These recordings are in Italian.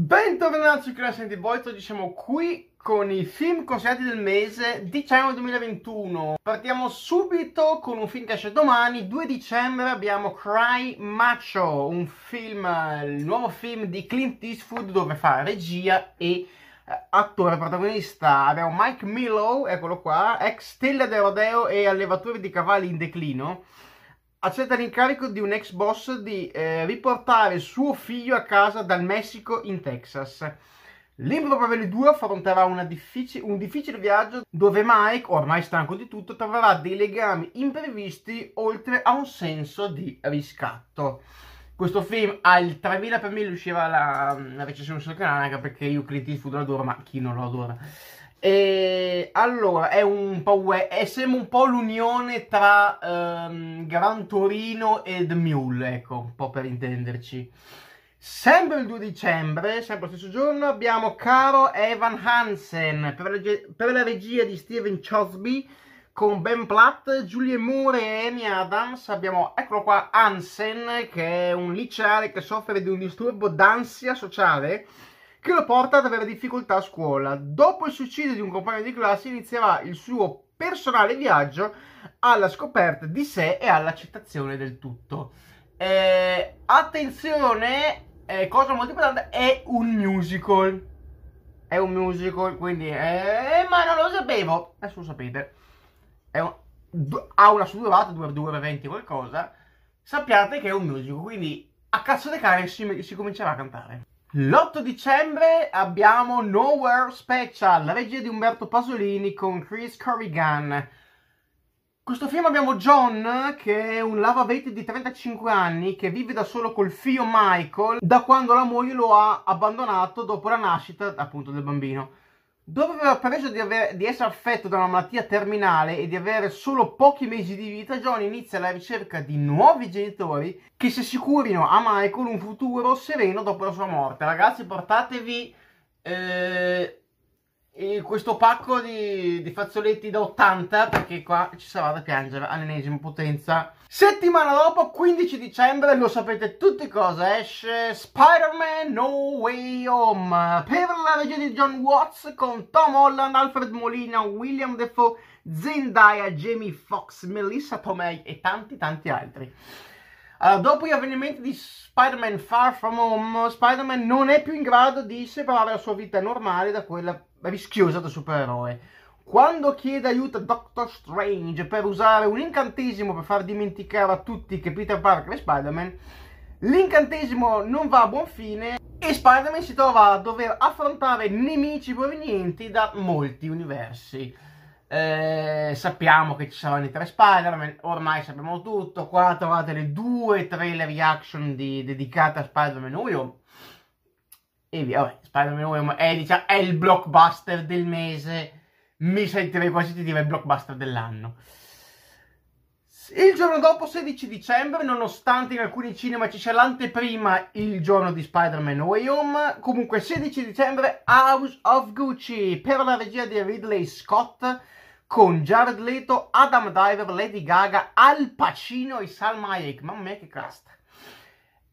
Bentornati su Class Andy Boys, oggi siamo qui con i film consigliati del mese dicembre 2021. Partiamo subito con un film che esce domani, 2 dicembre abbiamo Cry Macho, un film, il nuovo film di Clint Eastwood dove fa regia e eh, attore protagonista. Abbiamo Mike Milo, eccolo qua, ex stella del rodeo e allevatore di cavalli in declino accetta l'incarico di un ex boss di eh, riportare suo figlio a casa dal Messico in Texas. L'improbabile duo affronterà difficile, un difficile viaggio dove Mike, ormai stanco di tutto, troverà dei legami imprevisti oltre a un senso di riscatto. Questo film ha il 3000 per 1000 uscirà la, la recensione sul canale perché io Clint Eastwood lo adoro, ma chi non lo adora? E allora è un po' è sembra un po' l'unione tra um, Gran Torino e The Mule, ecco, un po' per intenderci. Sempre il 2 dicembre, sempre lo stesso giorno, abbiamo Caro Evan Hansen per la, per la regia di Steven Chosby con Ben Platt, Julie Moore e Amy Adams. Abbiamo, eccolo qua, Hansen, che è un liceale che soffre di un disturbo d'ansia sociale che lo porta ad avere difficoltà a scuola. Dopo il suicidio di un compagno di classe inizierà il suo personale viaggio alla scoperta di sé e all'accettazione del tutto. Eh, attenzione, eh, cosa molto importante, è un musical. È un musical, quindi... Eh, ma non lo sapevo. Adesso lo sapete. Un, ha una sua durata, 2 ore 20 qualcosa. Sappiate che è un musical, quindi a cazzo di cane si, si comincerà a cantare. L'8 dicembre abbiamo Nowhere Special, la regia di Umberto Pasolini con Chris Corrigan. Questo film abbiamo John, che è un lavavete di 35 anni, che vive da solo col figlio Michael, da quando la moglie lo ha abbandonato dopo la nascita, appunto, del bambino. Dopo aver appreso di, aver, di, essere affetto da una malattia terminale e di avere solo pochi mesi di vita, John inizia la ricerca di nuovi genitori che si assicurino a Michael un futuro sereno dopo la sua morte. Ragazzi, portatevi eh, questo pacco di, di, fazzoletti da 80 perché qua ci sarà da piangere all'ennesima potenza. Settimana dopo, 15 dicembre, lo sapete tutti cosa esce Spider-Man No Way Home per la regia di John Watts con Tom Holland, Alfred Molina, William Defoe, Zendaya, Jamie Foxx, Melissa Tomei e tanti tanti altri. Allora, dopo gli avvenimenti di Spider-Man Far From Home, Spider-Man non è più in grado di separare la sua vita normale da quella rischiosa da supereroe. Quando chiede aiuto a Doctor Strange per usare un incantesimo per far dimenticare a tutti che Peter Parker è Spider-Man, l'incantesimo non va a buon fine e Spider-Man si trova a dover affrontare nemici provenienti da molti universi. Eh, sappiamo che ci saranno i tre Spider-Man, ormai sappiamo tutto. Qua trovate le due trailer reaction di, dedicate a Spider-Man Home. E via, vabbè, Spider-Man Home è, diciamo, è il blockbuster del mese. Mi sentirei quasi di dire il blockbuster dell'anno. Il giorno dopo, 16 dicembre, nonostante in alcuni cinema ci sia l'anteprima il giorno di Spider-Man Way Home, comunque 16 dicembre House of Gucci per la regia di Ridley Scott con Jared Leto, Adam Driver, Lady Gaga, Al Pacino e Salma Hayek. Mamma mia che cast.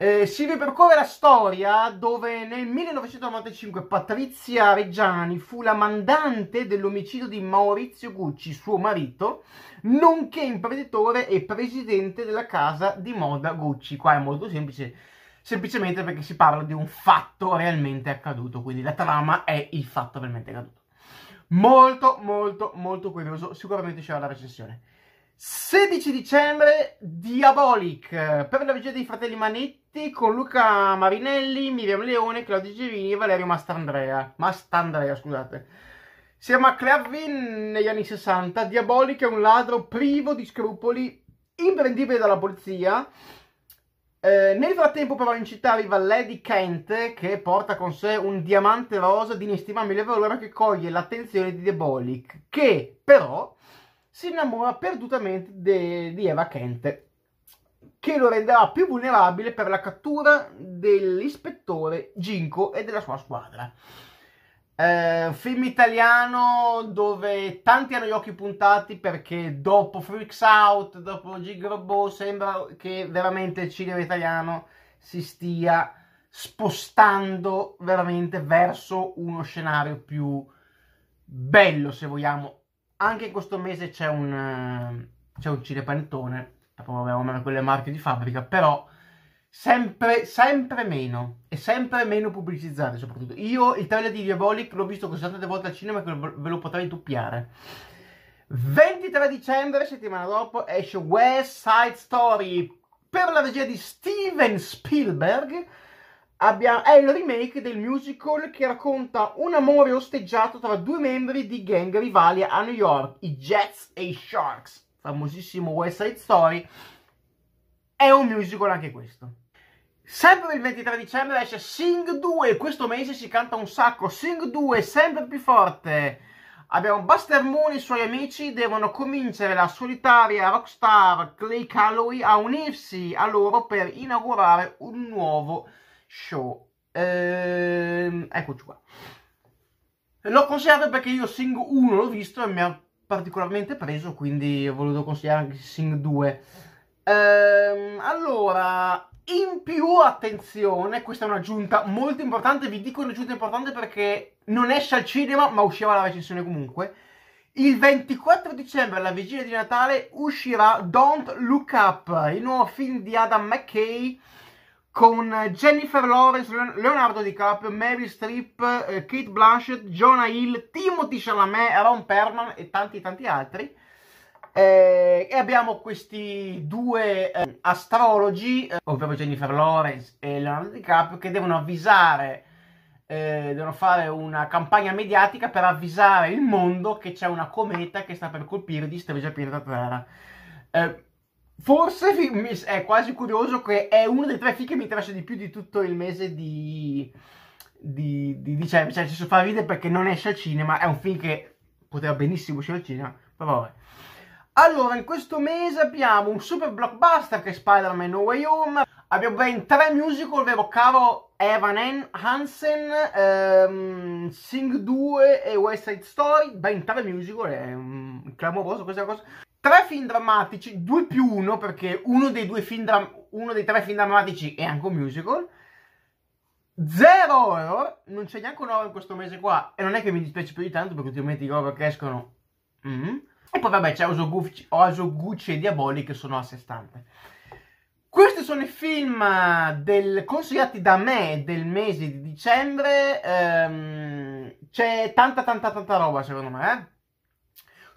Eh, si ripercorre la storia dove nel 1995 Patrizia Reggiani fu la mandante dell'omicidio di Maurizio Gucci, suo marito, nonché imprenditore e presidente della casa di moda Gucci. Qua è molto semplice, semplicemente perché si parla di un fatto realmente accaduto, quindi la trama è il fatto realmente accaduto molto molto molto curioso sicuramente uscirà la recensione 16 dicembre Diabolic per la regia dei fratelli Manetti con Luca Marinelli, Miriam Leone, Claudio Gevini e Valerio Mastandrea. Mastandrea scusate. Siamo a Clavin negli anni 60 Diabolic è un ladro privo di scrupoli imprendibile dalla polizia. Eh, nel frattempo però in città arriva Lady Kent che porta con sé un diamante rosa di inestimabile valore che coglie l'attenzione di Diabolic che però si innamora perdutamente de- di Eva Kent che lo renderà più vulnerabile per la cattura dell'ispettore Ginko e della sua squadra. Eh, film italiano dove tanti hanno gli occhi puntati perché dopo Freaks Out, dopo Gig sembra che veramente il cinema italiano si stia spostando veramente verso uno scenario più bello, se vogliamo. Anche in questo mese c'è un, uh, c'è un cinepanettone, dopo avevamo quelle marche di fabbrica, però sempre, sempre meno e sempre meno pubblicizzate soprattutto. Io il trailer di Diabolic l'ho visto così tante volte al cinema che ve lo potrei doppiare. 23 dicembre, settimana dopo, esce West Side Story per la regia di Steven Spielberg. Abbiamo, è il remake del musical che racconta un amore osteggiato tra due membri di gang rivali a New York, i Jets e i Sharks. Famosissimo West Side Story. È un musical anche questo. Sempre il 23 dicembre esce Sing 2, questo mese si canta un sacco, Sing 2 sempre più forte. Abbiamo Buster Moon e i suoi amici devono convincere la solitaria rockstar Clay Calloway a unirsi a loro per inaugurare un nuovo show. Ehm, eccoci qua. L'ho consigliato perché io Sing 1 l'ho visto e mi ha particolarmente preso, quindi ho voluto consigliare anche Sing 2. Ehm, allora, in più, attenzione, questa è un'aggiunta molto importante, vi dico un'aggiunta importante perché non esce al cinema, ma usciva la recensione comunque. Il 24 dicembre, alla vigilia di Natale, uscirà Don't Look Up, il nuovo film di Adam McKay con Jennifer Lawrence, Leonardo DiCaprio, Mary Streep, eh, Kate Blanchett, Jonah Hill, Timothy Chalamet, Ron Perlman e tanti tanti altri. Eh, e abbiamo questi due eh, astrologi, ovvero Jennifer Lawrence e Leonardo DiCaprio, che devono avvisare, devono fare una campagna mediatica per avvisare il mondo che c'è una cometa che sta per colpire di striscia il pianeta Terra. Forse è quasi curioso che è uno dei tre film che mi interessa di più di tutto il mese di, di, di dicembre. Cioè, ci fa ridere perché non esce al cinema, è un film che poteva benissimo uscire al cinema, però vabbè. Allora, in questo mese abbiamo un super blockbuster che è Spider-Man No Way Home, abbiamo ben tre musical, ovvero caro Evan Hansen, um, Sing 2 e West Side Story, ben tre musical, è um, clamoroso questa cosa. Tre film drammatici, due più uno, perché uno dei, film uno dei tre film drammatici è anche un musical. Zero horror, non c'è neanche un horror in questo mese qua, e non è che mi dispiace più di tanto, perché ultimamente i horror che escono... Mm e poi vabbè c'è Osoguchi, Osoguchi e Diaboli che sono a sé stante. Questi sono i film eh, del, consigliati da me del mese di dicembre. Ehm, c'è tanta tanta tanta roba secondo me. Eh?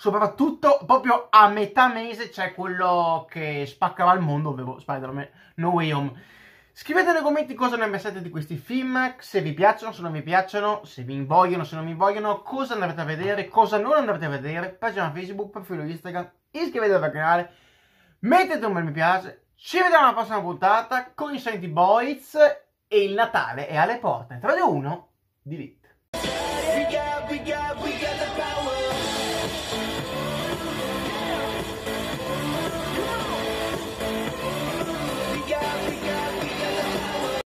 Soprattutto proprio a metà mese c'è quello che spaccherà il mondo, ovvero Spider-Man No Way Home. Scrivete nei commenti cosa ne pensate di questi film, se vi piacciono, se non vi piacciono, se vi invogliono, se non vi invogliono, cosa andrete a vedere, cosa non andrete a vedere, pagina Facebook, profilo Instagram, iscrivetevi al canale, mettete un bel mi piace, ci vediamo alla prossima puntata con i Sainty Boys e il Natale è alle porte. 3, 2, 1, delete.